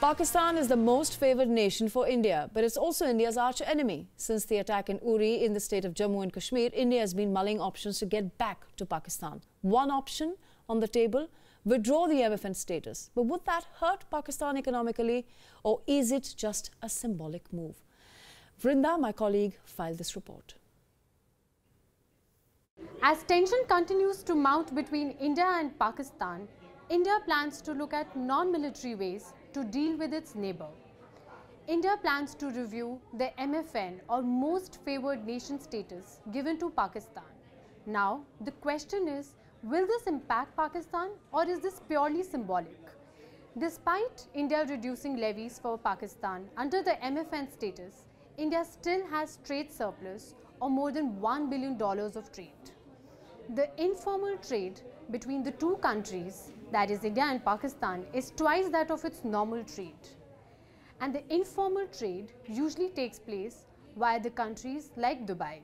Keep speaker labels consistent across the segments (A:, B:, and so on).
A: Pakistan is the most favoured nation for India, but it's also India's arch enemy. Since the attack in Uri in the state of Jammu and Kashmir, India has been mulling options to get back to Pakistan. One option on the table withdraw the MFN status. But would that hurt Pakistan economically, or is it just a symbolic move? Vrinda, my colleague, filed this report.
B: As tension continues to mount between India and Pakistan, India plans to look at non-military ways to deal with its neighbor. India plans to review the MFN or most favored nation status given to Pakistan. Now, the question is, will this impact Pakistan or is this purely symbolic? Despite India reducing levies for Pakistan under the MFN status, India still has trade surplus or more than $1 billion of trade. The informal trade between the two countries that is India and Pakistan, is twice that of its normal trade. And the informal trade usually takes place via the countries like Dubai.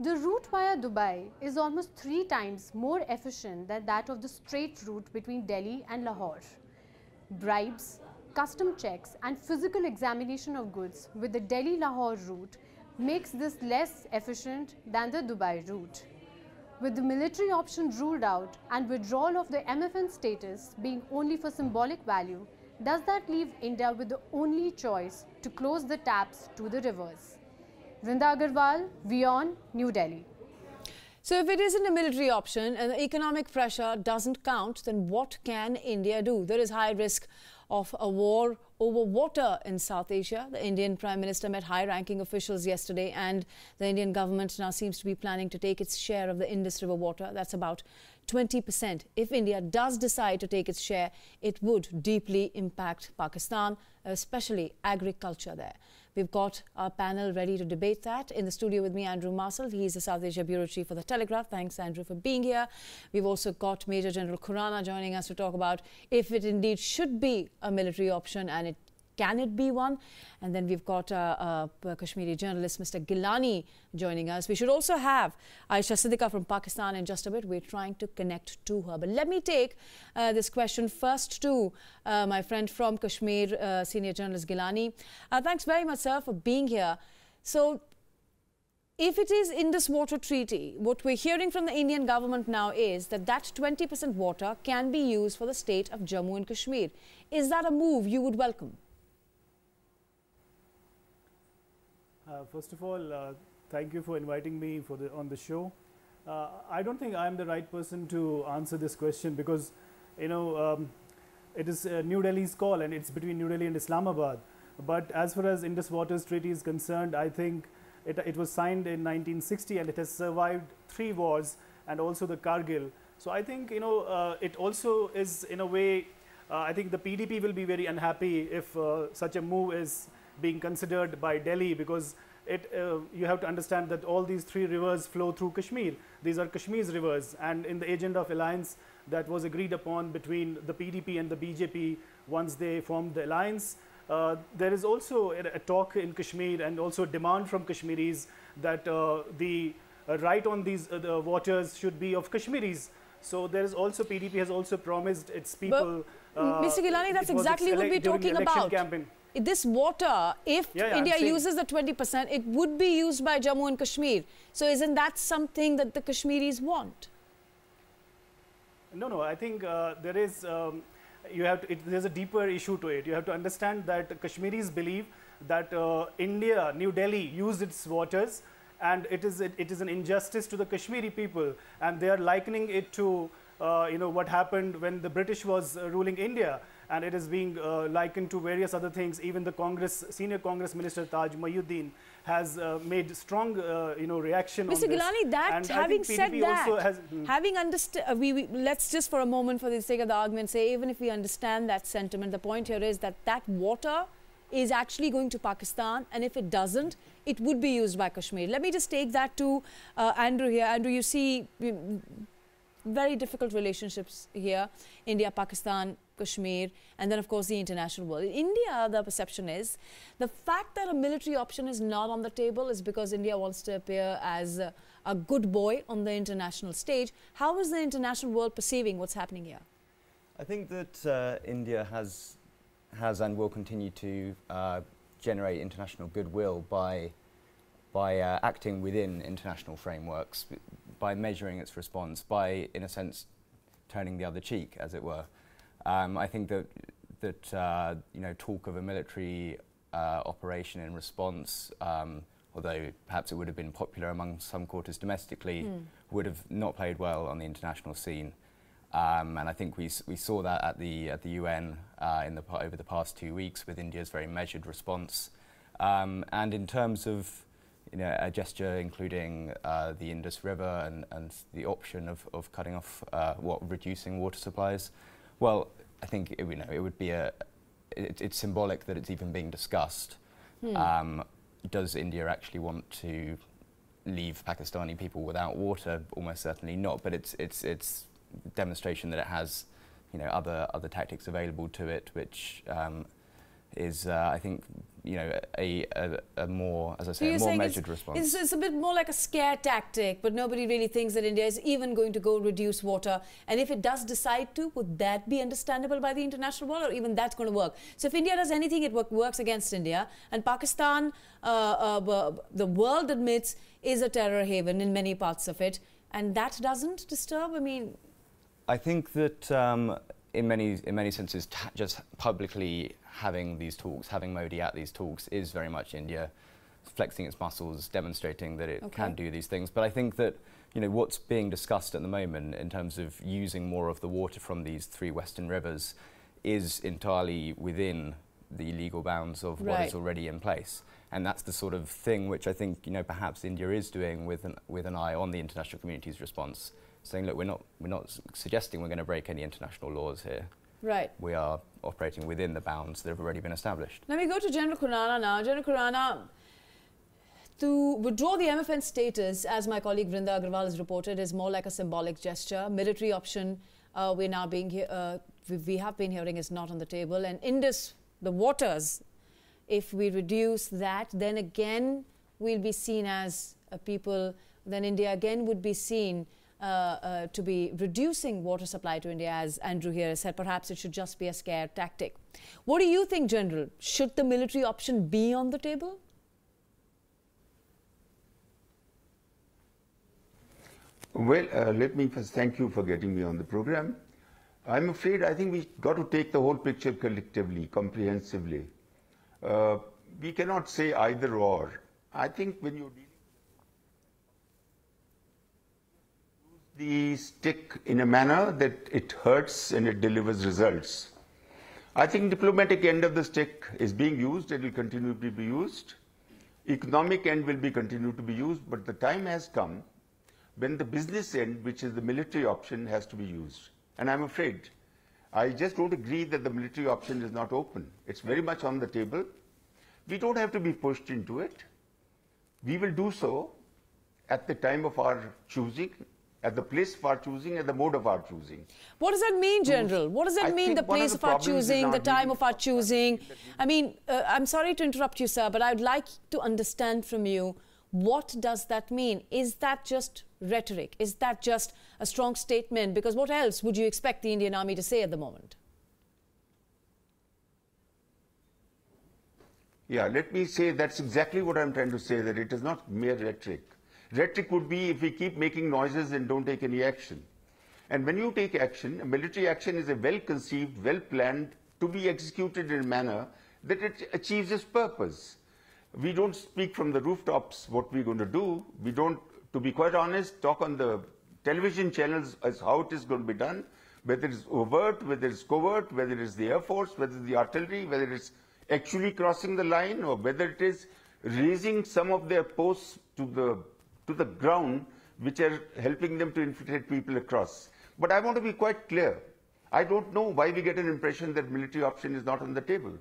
B: The route via Dubai is almost three times more efficient than that of the straight route between Delhi and Lahore. Bribes, custom checks and physical examination of goods with the Delhi-Lahore route makes this less efficient than the Dubai route. With the military option ruled out and withdrawal of the MFN status being only for symbolic value, does that leave India with the only choice to close the taps to the rivers? Vrinda Agarwal, WION, New Delhi.
A: So if it isn't a military option and the economic pressure doesn't count, then what can India do? There is high risk of a war over water in South Asia. The Indian Prime Minister met high-ranking officials yesterday and the Indian government now seems to be planning to take its share of the Indus River water. That's about 20%. If India does decide to take its share, it would deeply impact Pakistan, especially agriculture there. We've got our panel ready to debate that. In the studio with me, Andrew Marszal. He's the South Asia Bureau Chief for The Telegraph. Thanks, Andrew, for being here. We've also got Major General Khurana joining us to talk about if it indeed should be a military option and it can it be one? And then we've got uh, uh, Kashmiri journalist Mr. Gillani joining us. We should also have Ayesha Siddiqa from Pakistan in just a bit. We're trying to connect to her. But let me take uh, this question first to uh, my friend from Kashmir, uh, senior journalist Gillani. Uh, thanks very much, sir, for being here. So, if it is Indus Water Treaty, what we're hearing from the Indian government now is that that 20% water can be used for the state of Jammu and Kashmir. Is that a move you would welcome?
C: Uh, first of all, uh, thank you for inviting me for the, on the show. Uh, I don't think I'm the right person to answer this question because, you know, um, it is New Delhi's call and it's between New Delhi and Islamabad. But as far as Indus Waters Treaty is concerned, I think it, it was signed in 1960 and it has survived three wars and also the Kargil. So I think, you know, uh, it also is in a way, uh, I think the PDP will be very unhappy if uh, such a move is being considered by Delhi because it, uh, you have to understand that all these three rivers flow through Kashmir. These are Kashmir's rivers and in the agenda of alliance that was agreed upon between the PDP and the BJP once they formed the alliance, uh, there is also a, a, talk in Kashmir and also demand from Kashmiris that uh, the uh, right on these uh, the waters should be of Kashmiris. So there is also PDP has also promised its people.
A: But, Mr. Gillani, that's exactly what we're talking about. Campaign this water, if yeah, yeah, India uses the 20%, it would be used by Jammu and Kashmir. So isn't that something that the Kashmiris want?
C: No, no, I think uh, there is, um, you have to, it, there's a deeper issue to it. You have to understand that Kashmiris believe that uh, India, New Delhi, used its waters and it is, it, it is an injustice to the Kashmiri people and they are likening it to, uh, you know, what happened when the British was uh, ruling India and it is being uh, likened to various other things. Even the Congress, senior Congress Minister Taj Mohiuddin has uh, made strong, uh, you know, reaction
A: Mr. Gillani, that and having said that, has, hmm. having understood, uh, we, we, let's just for a moment, for the sake of the argument, say even if we understand that sentiment, the point here is that that water is actually going to Pakistan, and if it doesn't, it would be used by Kashmir. Let me just take that to uh, Andrew here. Andrew, you see very difficult relationships here, India, Pakistan, Kashmir, and then of course the international world. In India, the perception is the fact that a military option is not on the table is because India wants to appear as a, a good boy on the international stage. How is the international world perceiving what's happening here?
D: I think that uh, India has has and will continue to uh, generate international goodwill by by uh, acting within international frameworks, by measuring its response, by, in a sense, turning the other cheek, as it were. Um, I think that that uh, you know talk of a military uh, operation in response, um, although perhaps it would have been popular among some quarters domestically, mm. would have not played well on the international scene. Um, and I think we, we saw that at the, at the UN uh, in the, over the past two weeks with India's very measured response. Um, and in terms of you know, a gesture including uh, the Indus River and, and the option of, of cutting off, uh, what, reducing water supplies, well, I think it, you know, it would be a, it, it's symbolic that it's even being discussed. Hmm. Um, does India actually want to leave Pakistani people without water? Almost certainly not, but it's, it's, it's demonstration that it has you know, other, other tactics available to it, which um, is, uh, I think, you know, a, a, a more, as I say, so a more measured
A: it's,
D: response.
A: It's, it's, a bit more like a scare tactic, but nobody really thinks that India is even going to go reduce water. And if it does decide to, would that be understandable by the international world, or even that's going to work? So if India does anything, it work, works against India. And Pakistan, uh, uh, the world admits, is a terror haven in many parts of it. And that doesn't disturb? I mean...
D: I think that um, in many in many senses, just publicly having these talks, having Modi at these talks, is very much India flexing its muscles, demonstrating that it okay. can do these things. But I think that you know what's being discussed at the moment in terms of using more of the water from these three western rivers is entirely within the legal bounds of right. what is already in place. And that's the sort of thing which I think you know perhaps India is doing with an, with an eye on the international community's response saying, look, we're not, we're not suggesting we're going to break any international laws here.
A: Right.
D: We are operating within the bounds that have already been established.
A: Let me go to General Khurana now. General Khurana, to withdraw the MFN status, as my colleague Vrinda Agrawal has reported, is more like a symbolic gesture. Military option, uh, we're now being uh, we, we have been hearing is not on the table. And Indus, the waters, if we reduce that, then again we'll be seen as a people, then India again would be seen to be reducing water supply to India, as Andrew here said, perhaps it should just be a scare tactic. What do you think, General? Should the military option be on the table?
E: Well, uh, let me first thank you for getting me on the program. I'm afraid I think we've got to take the whole picture collectively, comprehensively. Uh, we cannot say either or. I think when you the stick in a manner that it hurts and it delivers results. I think diplomatic end of the stick is being used, it will continue to be used. Economic end will be continued to be used, but the time has come when the business end, which is the military option, has to be used. And I'm afraid, I just don't agree that the military option is not open. It's very much on the table. We don't have to be pushed into it. We will do so at the time of our choosing at the place of our choosing, at the mode of our choosing.
A: What does that mean, General? What does that I mean, the place of, the of our choosing, the time of our choosing? I mean, uh, I'm sorry to interrupt you, sir, but I'd like to understand from you what does that mean? Is that just rhetoric? Is that just a strong statement? Because what else would you expect the Indian Army to say at the moment?
E: Yeah, let me say that's exactly what I'm trying to say, that it is not mere rhetoric. Rhetoric would be if we keep making noises and don't take any action. And when you take action, a military action is a well-conceived, well-planned, to be executed in a manner that it achieves its purpose. We don't speak from the rooftops what we're going to do. We don't, to be quite honest, talk on the television channels as how it is going to be done, whether it's overt, whether it's covert, whether it's the Air Force, whether it's the artillery, whether it's actually crossing the line, or whether it is raising some of their posts to the to the ground which are helping them to infiltrate people across. But I want to be quite clear. I don't know why we get an impression that military option is not on the table.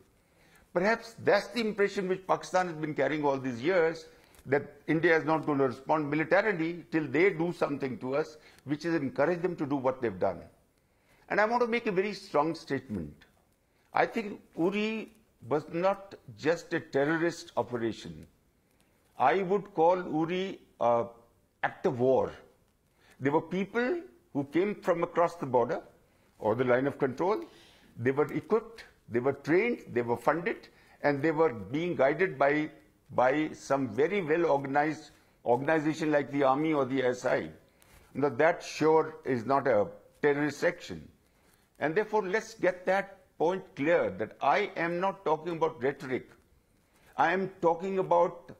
E: Perhaps that's the impression which Pakistan has been carrying all these years, that India is not going to respond militarily till they do something to us, which is encourage them to do what they've done. And I want to make a very strong statement. I think Uri was not just a terrorist operation. I would call Uri uh, act of war. There were people who came from across the border or the line of control. They were equipped, They were trained, they were funded, and they were being guided by, by some very well organized organization like the army or the ISI. Now that sure is not a terrorist action. And therefore, let's get that point clear that I am not talking about rhetoric. I am talking about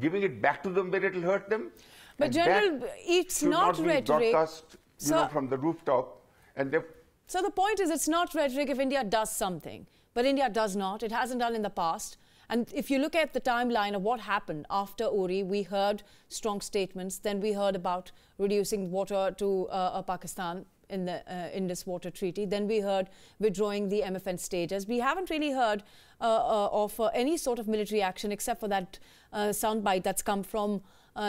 E: giving it back to them where it will hurt them.
A: But
E: And
A: General, it's
E: should
A: not rhetoric.
E: broadcast, you know, from the rooftop. And
A: So the point is, it's not rhetoric if India does something, but India does not. It hasn't done in the past. And if you look at the timeline of what happened after Uri, we heard strong statements. Then we heard about reducing water to uh, uh, Pakistan in the uh, Indus Water Treaty. Then we heard withdrawing the MFN status. We haven't really heard uh, uh, of uh, any sort of military action except for that uh, soundbite that's come from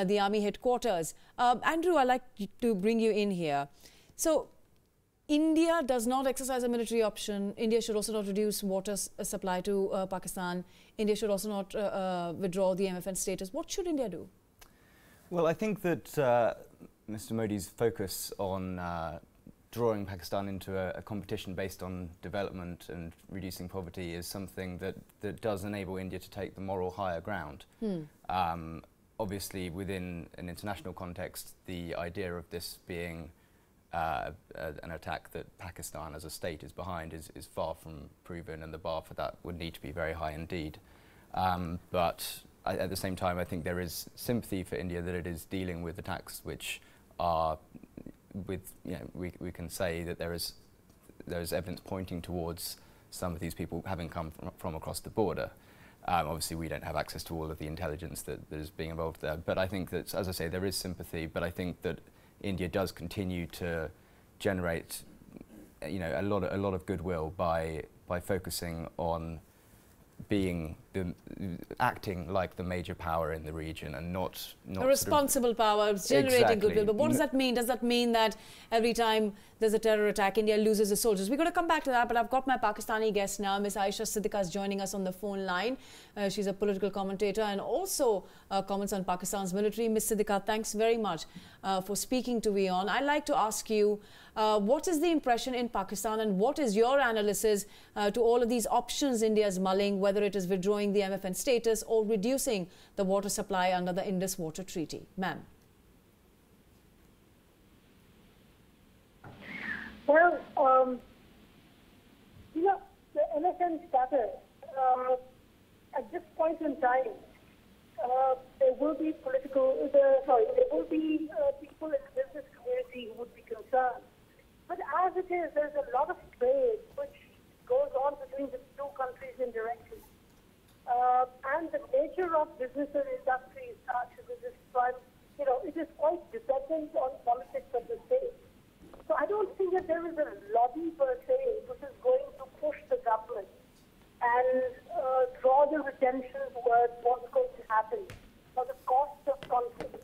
A: the army headquarters. Um, Andrew, I'd like to bring you in here. So India does not exercise a military option. India should also not reduce water supply to Pakistan. India should also not withdraw the MFN status. What should India do?
D: Well, I think that uh, Mr. Modi's focus on uh, drawing Pakistan into a, a competition based on development and reducing poverty is something that, that does enable India to take the moral higher ground. Um, obviously, within an international context, the idea of this being uh, uh, an attack that Pakistan as a state is behind is, is far from proven, and the bar for that would need to be very high indeed. Um, but I, at the same time, I think there is sympathy for India that it is dealing with attacks which are, with you know, we, we can say that there is there is evidence pointing towards some of these people having come from, from across the border. Um, obviously, we don't have access to all of the intelligence that, that is being involved there. But I think that, as I say, there is sympathy. But I think that India does continue to generate, you know, a lot of, a lot of goodwill by by focusing on being the acting like the major power in the region and not not
A: A
D: sort of-
A: responsible power generating
D: Exactly.
A: goodwill. But what does that mean? Does that mean that every time there's a terror attack, India loses its soldiers? We're going to come back to that, but I've got my Pakistani guest now. Miss Ayesha Siddiqa is joining us on the phone line. Uh, she's a political commentator and also uh, comments on Pakistan's military. Miss Siddiqa, thanks very much uh, for speaking to me on. I'd like to ask you, uh, what is the impression in Pakistan and what is your analysis uh, to all of these options India is mulling, whether it is withdrawing the MFN status or reducing the water supply under the Indus Water Treaty? Ma'am.
F: Well, um, you know, the MFN status, uh, at this point in time, uh, there will be political, the, sorry, there will be uh, people in the business community who would be concerned. But as it is, there's a lot of trade which goes on between the two countries indirectly. Uh, and the nature of business and industry is such that it is, you know, it is quite dependent on politics of the state. So I don't think that there is a lobby per se which is going to push the government and uh, draw the attention towards what's going to happen or the cost of conflict.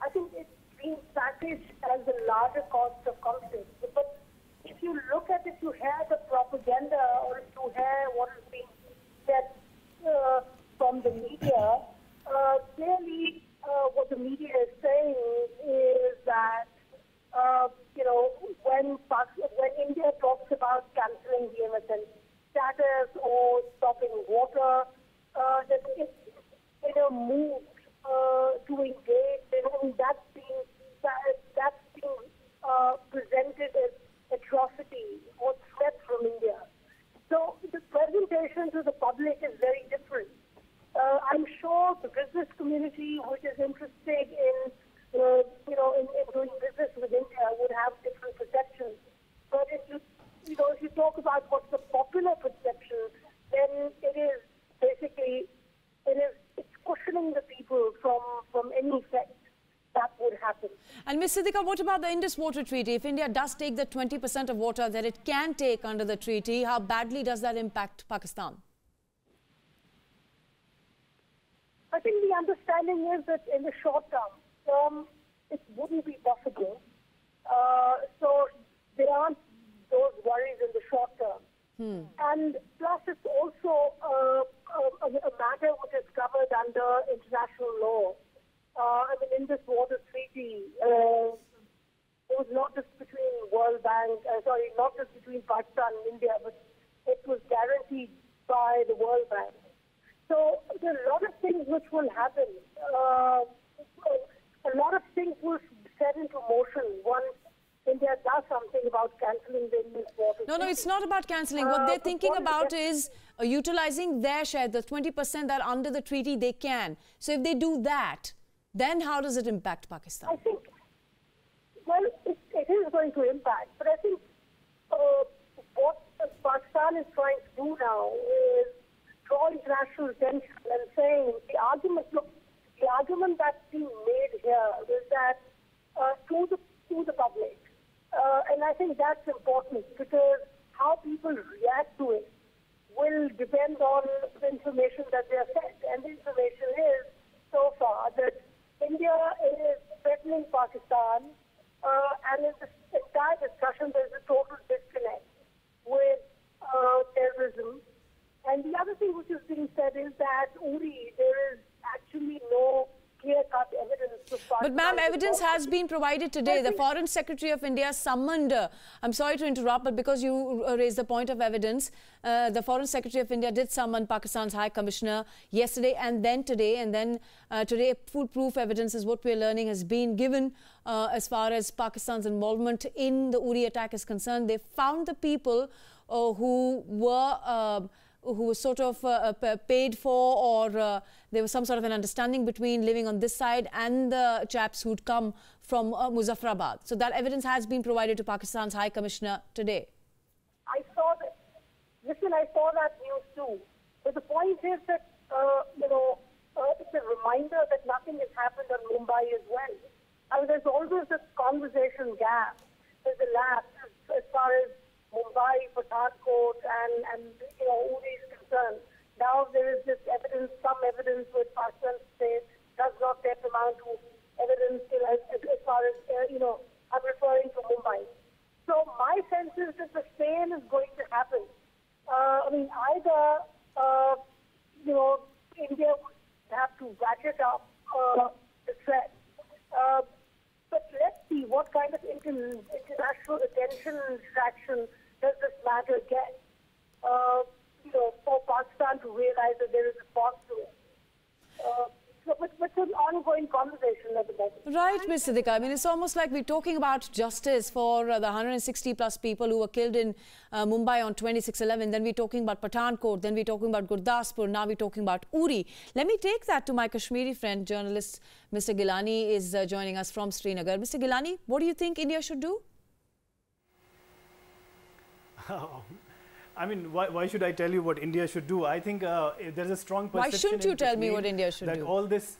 F: I think it's being packaged as the larger cost of conflict. But if you look at if you have the propaganda or if you have what is being said uh, from the media, uh, clearly uh, what the media is saying is that uh, you know, when when India talks about cancelling the MFN status or stopping water, uh, that it's in a move uh, to engage, and that's being that, that's being uh, presented as atrocity or threat from India. So the presentation to the public is very different. Uh, I'm sure the business community, which is interested in, uh, you know, in, in doing business with India, would have different perceptions. But if you, you know, if you talk about what's the popular perception, then it is basically, it is, it's cushioning the people from from any effect that would happen.
A: And Ms. Siddiqa, what about the Indus Water Treaty? If India does take the 20% of water that it can take under the treaty, how badly does that impact Pakistan?
F: I think the understanding is that in the short term, um, it wouldn't be possible. Uh, so there aren't those worries in the short term. And plus, it's also uh, a, a matter which is covered under international law. Uh, I mean, Indus water treaty, uh, it was not just between World Bank, uh, sorry, not just between Pakistan and India, but it was guaranteed by the World Bank. So there are a lot of things which will happen. Uh, a lot of things will set into motion once India does something about cancelling the Indian water.
A: No, no, it's not about cancelling. What
F: Uh,
A: they're thinking about
F: is-
A: is uh, utilizing their share, the 20% that under the treaty they can. So if they do that, then how does it impact Pakistan?
F: I think, well, it, it is going to impact, but I think uh, what Pakistan is trying to do now is draw international attention and saying the argument, look, the argument that's being made here is that uh, to the to the public, uh, and I think that's important because how people react to it will depend on the information that they are fed. And the information is, so far, that India is threatening Pakistan, uh, and in this entire discussion, there's a total disconnect with uh, terrorism. And the other thing which is being said is that, Uri, there is actually no clear-cut evidence
A: But ma'am, evidence has been provided today. The Foreign Secretary of India summoned, uh, I'm sorry to interrupt, but because you uh, raised the point of evidence, uh, the Foreign Secretary of India did summon Pakistan's High Commissioner yesterday and then today. And then uh, today, foolproof evidence is what we're learning has been given uh, as far as Pakistan's involvement in the Uri attack is concerned. They found the people uh, who were. Who was sort of uh, uh, paid for, or uh, there was some sort of an understanding between living on this side and the chaps who'd come from uh, Muzaffarabad. So that evidence has been provided to Pakistan's High Commissioner today.
F: I saw that. Listen, I saw that news too. But the point is that, uh, you know, uh, it's a reminder that nothing has happened on Mumbai as well. I mean, there's always this conversation gap. There's a lapse as far as Mumbai, Pathankot, and, and you know, Uri is concerned. Now there is this evidence, some evidence which Pakistan says does not amount to evidence know, as, as far as, uh, you know, I'm referring to Mumbai. So my sense is that the same is going to happen. Uh, I mean, either uh, you know India would have to ratchet up uh, the threat, uh, but let's see what kind of international attention and traction does this matter get. Uh, you know, for Pakistan to realize that there is a cost to it. Uh, so, but, but an ongoing conversation.
A: Right, Ms. Siddiqa. I mean, it's almost like we're talking about justice for uh, the 160 plus people who were killed in uh, Mumbai on 2611. Then we're talking about Pathankot. Then we're talking about Gurdaspur. Now we're talking about Uri. Let me take that to my Kashmiri friend, journalist Mr. Gillani is uh, joining us from Srinagar. Mr. Gillani, what do you think India should do?
C: I mean, why, why should I tell you what India should do? I think uh, there's a strong perception.
A: Why shouldn't you tell me what India should
C: that
A: do?
C: all this,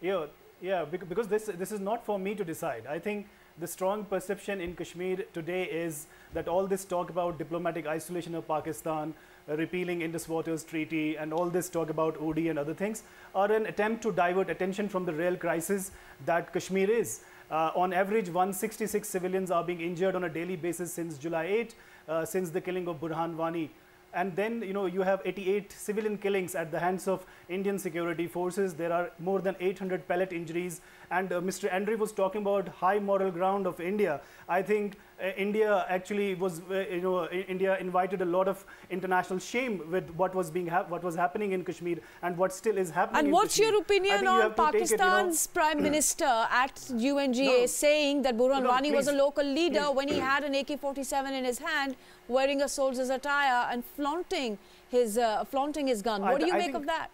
C: yeah, yeah, because this this is not for me to decide. I think the strong perception in Kashmir today is that all this talk about diplomatic isolation of Pakistan, uh, repealing Indus Waters Treaty, and all this talk about OD and other things are an attempt to divert attention from the real crisis that Kashmir is. Uh, on average, 166 civilians are being injured on a daily basis since July 8, uh, since the killing of Burhan Wani. And then, you know, you have 88 civilian killings at the hands of Indian security forces. There are more than 800 pellet injuries. And uh, Mr. Andre was talking about high moral ground of India. I think India actually was, uh, you know, India invited a lot of international shame with what was being, what was happening in Kashmir and what still is happening.
A: And what's
C: Kashmir.
A: your opinion
C: you
A: on
C: to take it, you know-
A: Pakistan's Prime Minister at UNGA
C: No.
A: saying that Burhan
C: No,
A: Wani was a local leader
C: Please.
A: when he had an AK-47 in his hand, wearing a soldier's attire and flaunting his uh, flaunting his gun.
C: I
A: What do you
C: I
A: make of that?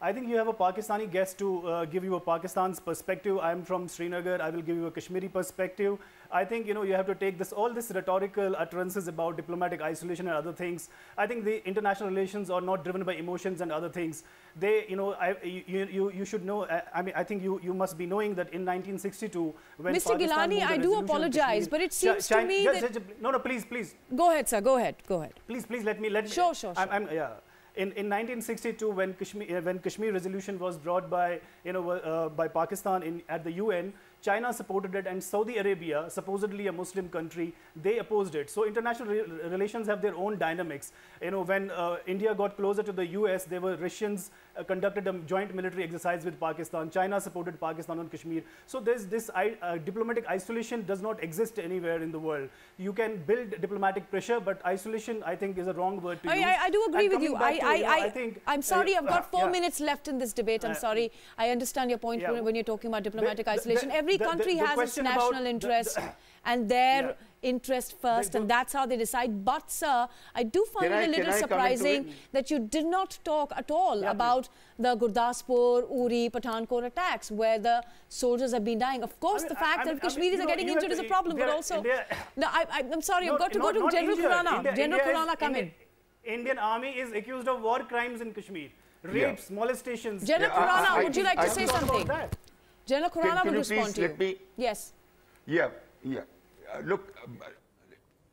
C: I think you have a Pakistani guest to uh, give you a Pakistan's perspective. I'm from Srinagar. I will give you a Kashmiri perspective. I think you know you have to take this all this rhetorical utterances about diplomatic isolation and other things. I think the international relations are not driven by emotions and other things. They, you know, I, you, you, you should know. I, I mean, I think you, you must be knowing that in 1962, when
A: Mr.
C: Pakistan Gillani,
A: I do apologize,
C: Kashmir-
A: but it seems to me
C: just-
A: that-
C: no, no, please, please,
A: Go ahead, sir. Go ahead. Go ahead.
C: please, please let me let me.
A: Sure, sure,
C: I'm,
A: sure.
C: I'm, yeah. In, in 1962, when Kashmir, uh, when Kashmir resolution was brought by, you know, uh, by Pakistan in, at the UN, China supported it, and Saudi Arabia, supposedly a Muslim country, they opposed it. So international re relations have their own dynamics. You know, when uh, India got closer to the US, there were Russians conducted a joint military exercise with Pakistan. China supported Pakistan on Kashmir. So there's this uh, diplomatic isolation does not exist anywhere in the world. You can build diplomatic pressure, but isolation, I think, is a wrong word to
A: I,
C: use.
A: I, I do agree
C: And
A: with you. I,
C: to,
A: I,
C: you know,
A: I,
C: think,
A: I'm sorry,
C: uh,
A: I've got four
C: yeah.
A: minutes left in this debate. I'm
C: Uh,
A: sorry. I understand your point
C: yeah.
A: when, you're talking about diplomatic
C: the-
A: isolation.
C: the-
A: Every
C: the-
A: country has its
C: about
A: national
C: the-
A: interest and their
C: Yeah.
A: Interest first, and that's how they decide. But, sir, I do find
E: Can
A: it a little
E: I come into
A: surprising that you did not talk at all
C: Yeah,
A: about the Gurdaspur, Uri, Pathankot attacks, where the soldiers have been dying. Of course,
C: I mean,
A: the fact
C: I mean-
A: that
C: I mean,
A: Kashmiris
C: you
A: are getting
C: you
A: injured is a
C: to-
A: problem, but also...
C: there-
A: No, I, I, I'm sorry, I've got to
C: not-
A: go to General
C: injured.
A: Khurana.
C: India-
A: General
C: India is-
A: come
C: India-
A: in.
C: Indian army is accused of war crimes in Kashmir. Rapes, molestations.
A: General
E: Yeah, I- I
A: would you
E: think-
A: like to say
E: think-
C: Talk about
A: something?
C: that.
A: General
E: Can-
A: Khurana
E: can
A: will respond to you.
E: let me-
A: Yes.
E: Yeah, yeah. Look,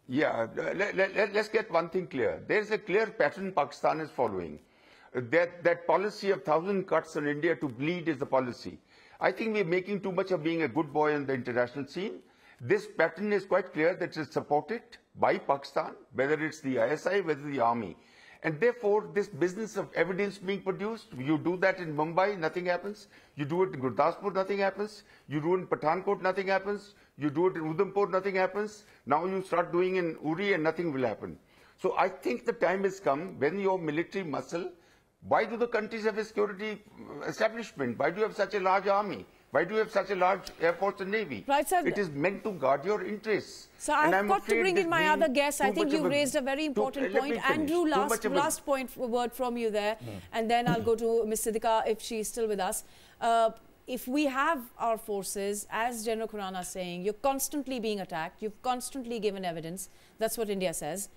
E: yeah, let, let, let, us get one thing clear. There's a clear pattern Pakistan is following. That, that policy of thousand cuts on India to bleed is the policy. I think we're making too much of being a good boy in the international scene. This pattern is quite clear that it's supported by Pakistan, whether it's the ISI, whether the army. And therefore, this business of evidence being produced, you do that in Mumbai, nothing happens. You do it in Gurdaspur, nothing happens. You do it in Pathankot, nothing happens. You do it in Udhampur, nothing happens. Now you start doing in Uri and nothing will happen. So I think the time has come when your military muscle, why do the countries have a security uh, establishment? Why do you have such a large army? Why do you have such a large air force and navy?
A: Right, sir.
E: It is meant to guard your interests.
A: So I've got to bring in my other guests. I think you've
E: a-
A: raised a very important
E: me
A: point. Andrew, last
E: much of a-
A: last point word from you there, and then I'll go to Ms. Siddiqa if she's still with us. Uh, if we have our forces, as General Khurana is saying, you're constantly being attacked, you've constantly given evidence, that's what India says,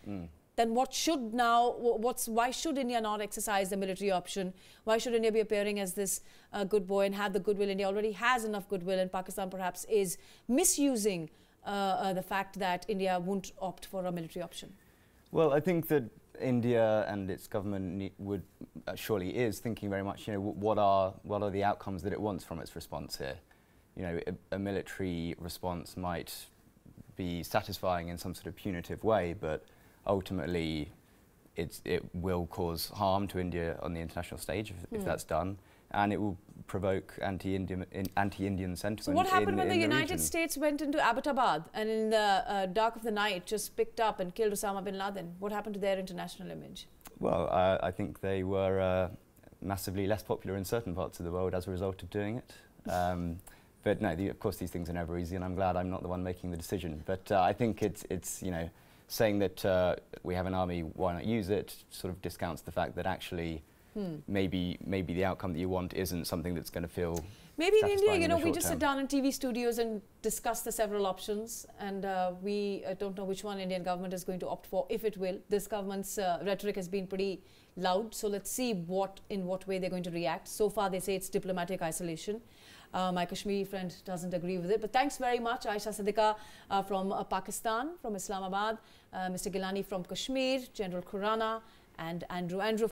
A: then what should now, what's, why should India not exercise the military option? Why should India be appearing as this uh, good boy and have the goodwill? India already has enough goodwill and Pakistan perhaps is misusing uh, uh, the fact that India won't opt for a military option.
D: Well, I think that India and its government would uh, surely is thinking very much. You know, wh- what are what are the outcomes that it wants from its response here? You know, a, a military response might be satisfying in some sort of punitive way, but ultimately, it's, it will cause harm to India on the international stage if, if
A: Hmm.
D: that's done, and it will provoke anti-Indian anti-Indian sentiment.
A: So what happened
D: in,
A: when the
D: in
A: United
D: region.
A: States went into Abbottabad and in the uh, dark of the night just picked up and killed Osama bin Laden? What happened to their international image?
D: Well, uh, I think they were uh, massively less popular in certain parts of the world as a result of doing it. Um, but no, the, of course, these things are never easy, and I'm glad I'm not the one making the decision. But uh, I think it's, it's, you know, saying that uh, we have an army, why not use it, sort of discounts the fact that actually
A: Hmm.
D: maybe, maybe the outcome that you want isn't something that's going to feel
A: Maybe in India, you know, we just
D: term.
A: sit down in TV studios and discuss the several options, and uh, we uh, don't know which one Indian government is going to opt for, if it will. This government's uh, rhetoric has been pretty loud, so let's see what in what way they're going to react. So far, they say it's diplomatic isolation. Uh, my Kashmiri friend doesn't agree with it. But thanks very much, Ayesha Siddiqa uh, from uh, Pakistan, from Islamabad, uh, Mr. Gillani from Kashmir, General Khurana, and Andrew. Andrew.